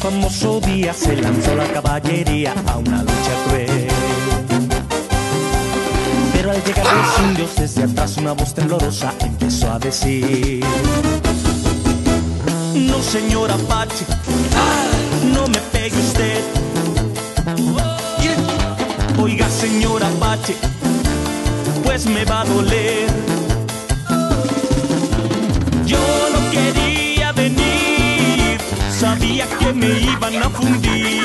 famoso día se lanzó la caballería a una lucha cruel. Pero al llegar los indios desde atrás una voz temblorosa empezó a decir No señor Apache, no me pegue usted. Oiga señor Apache, pues me va a doler me iban a fundir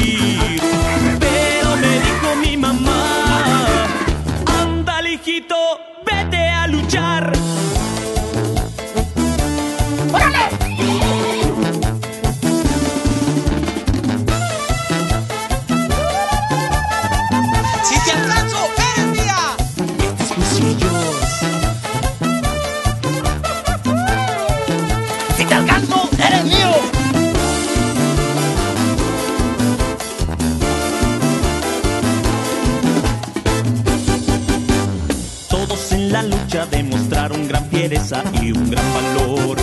la lucha demostraron gran fiereza y un gran valor.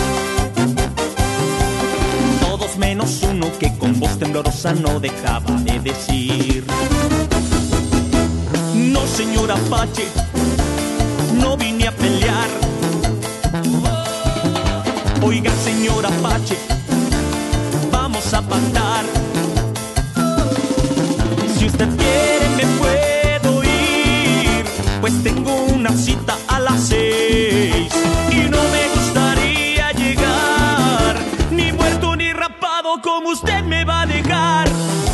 Todos menos uno que con voz temblorosa no dejaba de decir. No, señor Apache, no vine a pelear. Oiga, señor Apache, vamos a pactar. Va a dejar.